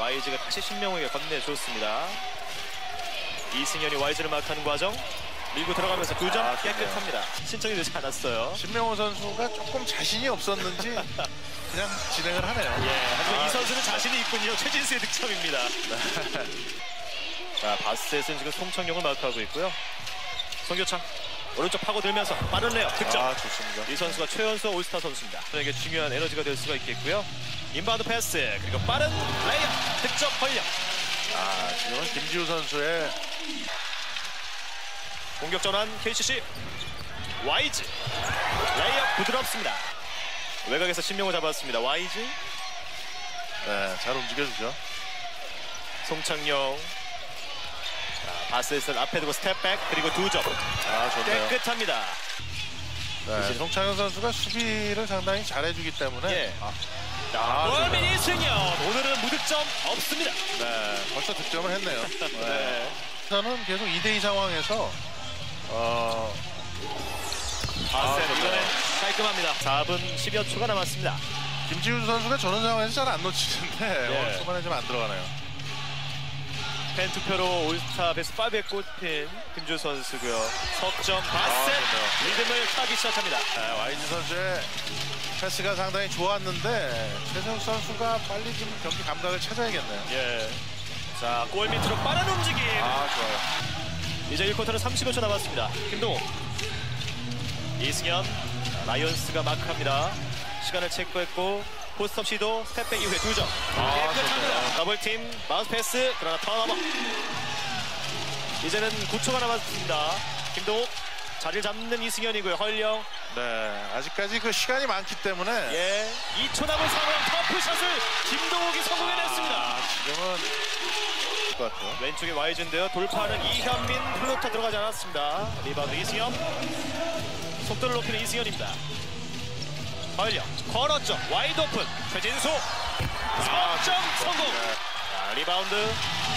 YG가 다시 신명호에게 건네줬습니다. 이승현이 YG를 마크하는 과정. 밀고 들어가면서 2점 아. 깨끗합니다. 신청이 되지 않았어요. 신명호 선수가 조금 자신이 없었는지 그냥 진행을 하네요. 예, 하지만 아, 이 선수는 자신이 있군요. 최진수의 득점입니다. 자, 바스셋은 지금 송창용을 마크하고 있고요. 송교창 오른쪽 파고 들면서 빠른 레어 득점. 아, 좋습니다. 이 선수가 최연소 올스타 선수입니다. 그에게 중요한 에너지가 될 수가 있겠고요. inbound 패스 그리고 빠른 레이업 득점 허일영. 아, 지금은 김지후 선수의 공격 전환 KCC YG 레이업 부드럽습니다. 외곽에서 신명호 잡았습니다. YG 네, 잘 움직여주죠. 송창용 자, 바셋을 앞에 두고 step back 그리고 두점 아, 좋네요. 깨끗합니다. 네, 송창현 선수가 수비를 상당히 잘해주기 때문에 예. 아, 자, 아, 좋네요. 이승현 오늘은 무득점 없습니다. 네, 벌써 득점을 했네요. 네. 네. 저는 계속 2대2 상황에서 어, 바스셋 좋네요. 이번엔 깔끔합니다. 4분 10여 초가 남았습니다. 김지우 선수가 저런 상황에서 잘 안 놓치는데 예. 오늘 초반에 좀 안 들어가네요. 팬 투표로 올스타 베스트 5에 꼽힌 김지후 선수고요. 석점 바셋 아. 리듬을 타기 시작합니다. 네, YG 선수의 패스가 상당히 좋았는데 최승욱 선수가 빨리 좀 경기 감각을 찾아야겠네요. 예. 자, 골 밑으로 빠른 움직임. 아 좋아요. 이제 1쿼터는 35초 남았습니다. 김동욱. 이승현. 자, 라이온스가 마크합니다. 시간을 체크했고 post up 시도 step back 이후에 두 점. 아, 깨끗합니다. 좋네요. double team bounce 패스 그러나 턴오버. 이제는 9초가 남았습니다. 김동욱. 자리를 잡는 이승현이고요. 허일영. 네, 아직까지 그 시간이 많기 때문에 예. 2초 남은 상황 tough shot을 김동욱이 성공해냈습니다. 아, 지금은. 왼쪽에 와이즈인데요. 돌파는 이현민 floater 들어가지 않았습니다. 리바운드 이승현. 속도를 높이는 이승현입니다. 허일영 걸었죠. wide open 최진수. 석점 성공. 네. 자, 리바운드.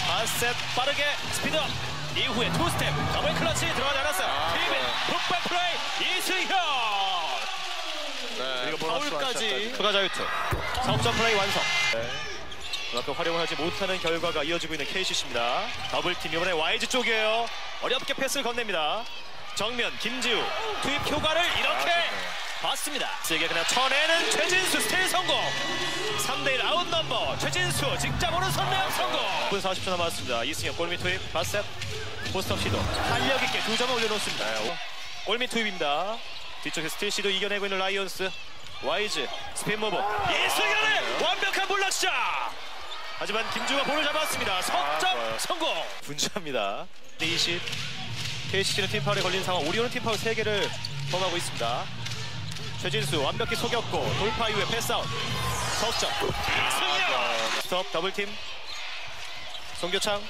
바셋 빠르게 speed up. 이후에 two step. double clutch 들어가지 않았어요. 아, tip-in 좋아요. putback 플레이. 이승현. 네, 그리고 파울까지. 추가 자유투. 석점 플레이 완성. 그만큼 활용을 하지 못하는 결과가 이어지고 있는 KCC입니다. double team 이번에 YG 쪽이에요. 어렵게 패스를 건넵니다. 정면 김지후. 투입 효과를 이렇게 아, 봤습니다 세게 그냥 쳐내는 최진수 스틸 성공 3대1 outnumber 최진수 직접 오른손 내역 성공 9분 40초 남았습니다 이승현 골밑 투입 바셋 post up 시도 탄력 있게 두 점을 올려놓습니다 네, 골밑 투입입니다. 뒤쪽에 스틸 시도 이겨내고 있는 라이온스. 와이즈 spin move. 이승현의 완벽한 block shot. 하지만 김지후가 볼을 잡았습니다. 석점 좋아요. 성공. 분주합니다. 20. KCC는 팀파울에 걸린 상황. 오리온은 팀파울 3개를 범하고 있습니다. 최진수 완벽히 속였고 돌파 이후에 pass out. 석점. 이승현. 스톱 double team. 송교창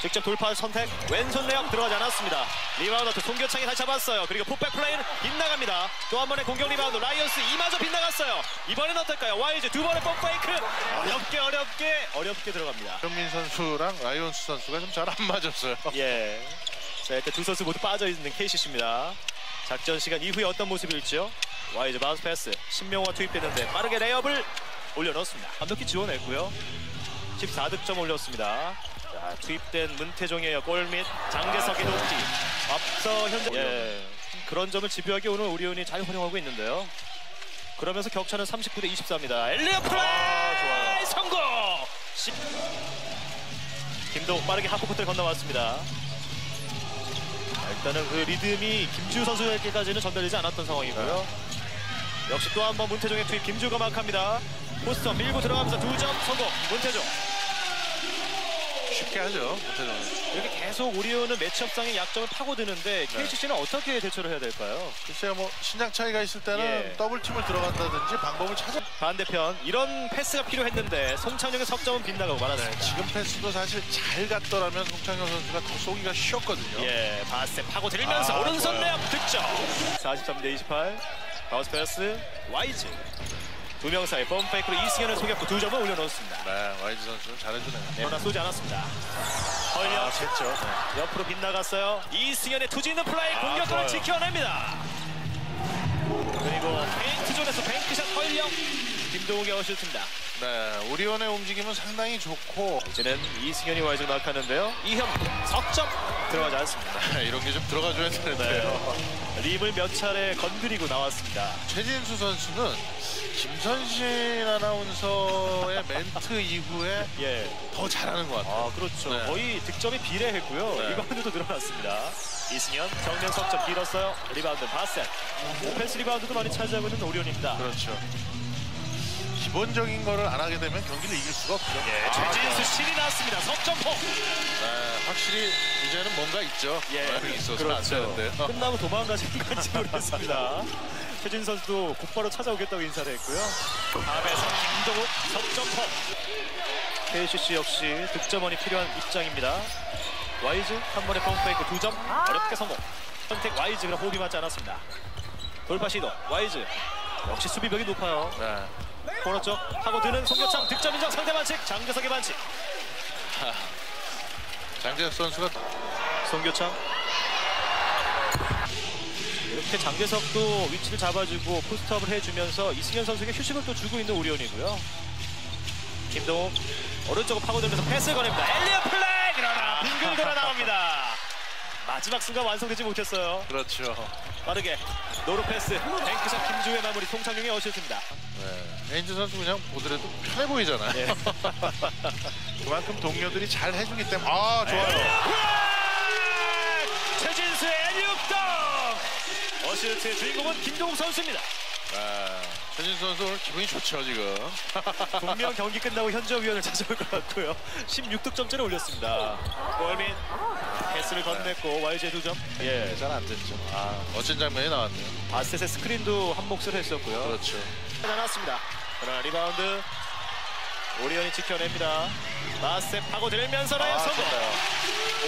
직접 돌파 선택 왼손 내역 들어가지 않았습니다 리바운드 송교창이 다시 잡았어요 그리고 putback 플레이는 빗나갑니다 또 한 번의 공격 리바운드 라이온스 이마저 빗나갔어요 이번엔 어떨까요 와이즈 두 번의 pump fake 어렵게 어렵게 어렵게 들어갑니다 현민 선수랑 라이온스 선수가 좀 잘 안 맞았어요. 예. 자 일단 두 선수 모두 빠져있는 KCC입니다 작전 시간 이후에 어떤 모습일지요 와이즈 bounce pass 신명호가 투입됐는데 빠르게 layup을 올려넣었습니다 완벽히 지원했고요 14득점 올렸습니다. 자, 투입된 문태종이에요. 골밑 장재석의 아, 높이. 앞서 현재 예. 그런 점을 집요하게 오늘 오리온이 잘 활용하고 있는데요. 그러면서 격차는 39대 24입니다. alley-oop 플레이 아. 성공. 시- 김동욱 빠르게 하프코트를 건너왔습니다. 자, 일단은 그 리듬이 김지후 선수에게까지는 전달되지 않았던 상황이고요. 역시 또 한 번 문태종의 투입 김지후가 마크합니다. post up 밀고 들어가면서 두 점 성공. 문태종. 쉽게 하죠. 못해도. 이렇게 계속 오리온은 matchup상의 약점을 파고드는데 네. KCC는 어떻게 대처를 해야 될까요? 글쎄요, 뭐 신장 차이가 있을 때는 예. double team을 들어간다든지 방법을 찾아. 반대편 이런 패스가 필요했는데 송창용의 석점은 빗나가고 말았습니다. 네, 지금 패스도 사실 잘 갔더라면 송창용 선수가 더 쏘기가 쉬웠거든요. 예, 바셋 파고 들면서 아, 오른손. 내압 득점. 43 대 28. bounce pass 와이즈. 두 명 사이 pump fake로 이승현을 속였고 두 점을 올려놓았습니다. 네, YG 선수는 잘해주네요. 네, 그러나 쏘지 않았습니다. 아, 헐려 됐죠. 네. 옆으로 빗나갔어요. 이승현의 투지 있는 플레이 아, 공격권을 좋아요. 지켜냅니다. 그리고 paint zone에서 bank shot 헐령 김동욱의 어시스트입니다. 네, 오리온의 움직임은 상당히 좋고 이제는 이승현이 와이즈가 나락하는데요. 이현 석점 들어가지 않습니다. 이런 게 좀 들어가줘야 되는데요. 림을 몇 차례 건드리고 나왔습니다. 최진수 선수는 김선신 아나운서의 멘트 이후에 예. 더 잘하는 것 같아요. 아 그렇죠. 네. 거의 득점이 비례했고요. 네. 리바운드도 늘어났습니다. 이승현 정면 석점 길었어요. 리바운드 바셋. 오펜스 리바운드도 많이 차지하고 있는 오리온입니다. 그렇죠. 기본적인 거를 안 하게 되면 경기를 이길 수가 없죠. 예, 아, 최진수 신이 나왔습니다. 석점포. 네, 확실히 이제는 뭔가 있죠. 예, 네, 있어서 안 되는데. 끝나고 도망가신 건지 모르겠습니다. 최진수 선수도 곧바로 찾아오겠다고 인사를 했고요. 다음에서 김동욱 석점포. KCC 역시 득점원이 필요한 입장입니다. 와이즈 한 번에 pump fake 두 점 어렵게 성공. 선택 와이즈 그럼 호흡이 맞지 않았습니다. 돌파 시도 와이즈 역시 수비벽이 높아요. 네. 코너 쪽 파고드는 송교창 득점 인정 상대 반칙 장재석의 반칙. 장재석 선수가 송교창 이렇게 장재석도 위치를 잡아주고 post up을 해주면서 이승현 선수에게 휴식을 또 주고 있는 오리온이고요. 김동욱 오른쪽으로 파고들면서 패스를 거냅니다. alley-oop 플레이! 그러나 빙글 돌아 나옵니다. 마지막 순간 완성되지 못했어요. 그렇죠. 빠르게 no-look pass. bank shot 김지후의 마무리. 송창용의 어시스트입니다. 네. 레인즈 선수 그냥 보더라도 편해 보이잖아요. 예. 그만큼 동료들이 잘 해주기 때문에. 아 좋아요. 최진수의 alley-oop dunk 어시스트의 주인공은 김동욱 선수입니다 네. 최진수 선수 오늘 기분이 좋죠 지금. 분명 경기 끝나고 현지위원을 찾아올 것 같고요. 16득점째를 올렸습니다. 골밑 패스를 건넸고 YG 두 점. 예. 잘 안 됐죠. 아 멋진 장면이 나왔네요. 바셋의 스크린도 한 몫을 했었고요. 그렇죠. 나왔습니다. 그러나 리바운드 오리온이 지켜냅니다. 바셋 파고들면서 라인 아, 성공.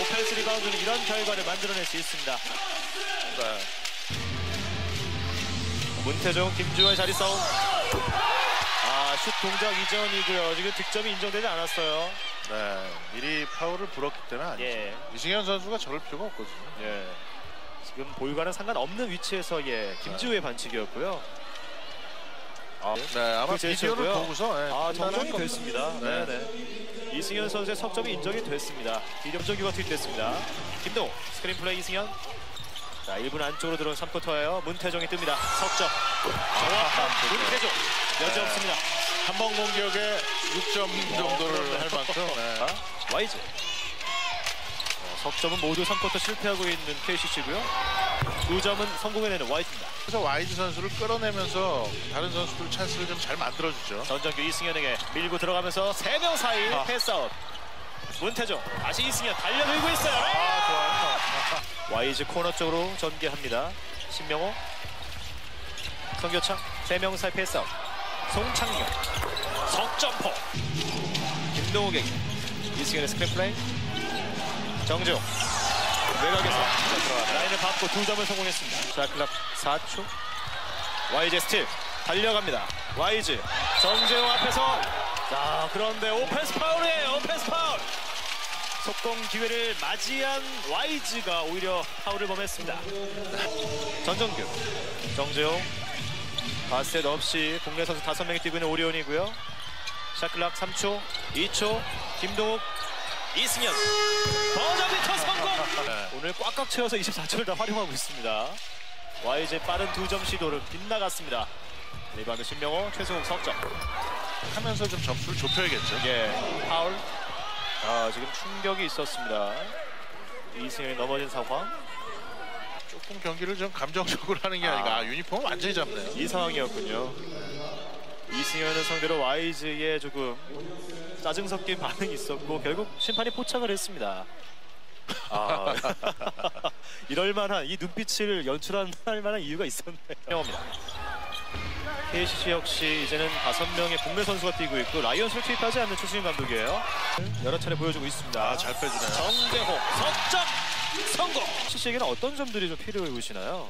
오펜스 리바운드는 이런 결과를 만들어낼 수 있습니다. 네. 문태종, 김주원 자리 싸움. 아, 슛 동작 이전이고요. 지금 득점이 인정되지 않았어요. 네. 미리 파울을 불었기 때문에 아니죠. 예. 이승현 선수가 저럴 필요가 없거든요. 예. 지금 볼과는 상관없는 위치에서 예 김지후의 반칙이었고요. 아, 네, 아마 그게 제일 비디오를. 보고서 예, 아 판단할 정정이 겁니다. 됐습니다. 네, 네. 이승현 선수의 석점이 인정이 됐습니다. 비디오 정규가 투입됐습니다. 김동호 스크린 플레이 이승현. 자 1분 안쪽으로 들어온 3쿼터예요. 문태종이 뜹니다. 석점. 정확한 문태종. 여지 네. 없습니다. 한 번 공격에 6점 정도를 할 만큼 네. 자, 와이즈. 어, 석점은 모두 3쿼터 실패하고 있는 KCC고요. 두 점은 성공해내는 와이즈입니다. 그래서 와이즈 선수를 끌어내면서 다른 선수들 찬스를 좀 잘 만들어주죠. 전정규 이승현에게 밀고 들어가면서 세명 사이 아. pass out. 문태종 다시 이승현 달려들고 있어요. 아, 와이즈 코너 쪽으로 전개합니다. 신명호, 송교창 세명 사이 pass out. 송창용 석점포. 김동욱에게 이승현의 스크린 플레이. 정재호 외곽에서 라인을 밟고 두 점을 성공했습니다. 자 clock 4초. 와이즈 steal 달려갑니다. 와이즈 정재호 앞에서 자 그런데 오펜스 파울이에요. 오펜스 파울. 속공 기회를 맞이한 와이즈가 오히려 파울을 범했습니다. 전정규, 정재호, 바셋 없이 국내 선수 5명이 뛰고 있는 오리온이고요. shot clock 3초, 2초, 김동욱, 이승현, 버저비터 성공! 네. 오늘 꽉꽉 채워서 24초를 다 활용하고 있습니다. YG의 빠른 두 점 시도를 빗나갔습니다. 리바운드 신명호, 최승욱 석점. 하면서 좀 점수를 좁혀야겠죠. 예, 파울. 아, 지금 충격이 있었습니다. 이승현이 넘어진 상황. 조금 경기를 좀 감정적으로 하는 게 아니라 아, 유니폼을 완전히 잡네요. 이 상황이었군요. 이승현을 상대로 와이즈의 조금 짜증 섞인 반응이 있었고 결국 심판이 포착을 했습니다. 아, 이럴 만한 이 눈빛을 연출할 만한 이유가 있었네요. KCC 역시 이제는 다섯 명의 국내 선수가 뛰고 있고 라이언스를 투입하지 않는 최수진 감독이에요. 여러 차례 보여주고 있습니다. 아, 잘 빼주네요. 정재호 석점 성공. KCC에게는 어떤 점들이 좀 필요해 보시나요?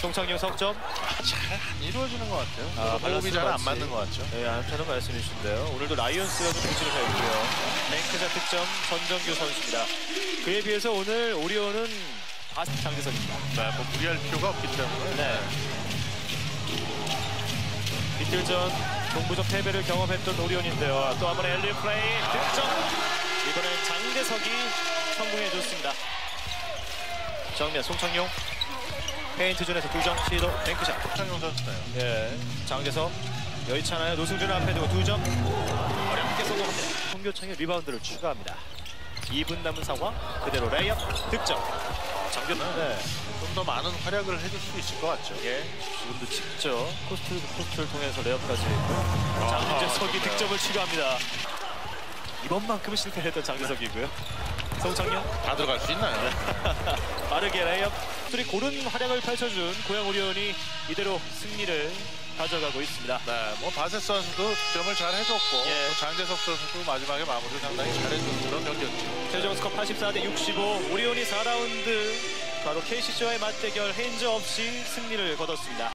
송창용 석점. 아, 잘안 이루어지는 것 같아요. 아, 호흡이 잘 안. 맞는 것 같죠. 네, 안타는 말씀이신데요. 오늘도 라이언스가 좀 부진을 했고요. 랭크자 득점 전정규 선수입니다. 그에 비해서 오늘 오리온은 바스 장재석입니다. 네, 뭐 무리할 필요가 없기 때문에 네. 이틀 전 동부적 패배를 경험했던 오리온인데요. 또 한번 엘리 플레이 득점. 이번엔 장대석이 성공해줬습니다. 정면 송창용 paint zone에서 두 점 시도 bank shot. 창용 선수네요. 예, 장재석 여의치 않아요 노승준 앞에 두고 두 점 어렵게 성공합니다. 홍교창의 리바운드를 추가합니다. 2분 남은 상황 그대로 레이업 득점. 장균 네. 좀 더 많은 활약을 해줄 수 있을 것 같죠. 예, 지금도 직접 coast to coast를 통해서 layup까지 장재석이 그렇군요. 득점을 추가합니다. 이번만큼은 실패했던 장재석이고요. 송창용 다 들어갈 수 있나요? 빠르게 레이업 둘이 고른 활약을 펼쳐준 고양 오리온이 이대로 승리를 가져가고 있습니다. 네, 뭐 바셋 선수도 득점을 잘 해줬고 예. 또 장재석 선수도 마지막에 마무리를 상당히 잘해준 그런 경기였죠. 최종 스코어 84대 65 오리온이 4라운드 바로 KCC와의 맞대결 핸즈 없이 승리를 거뒀습니다.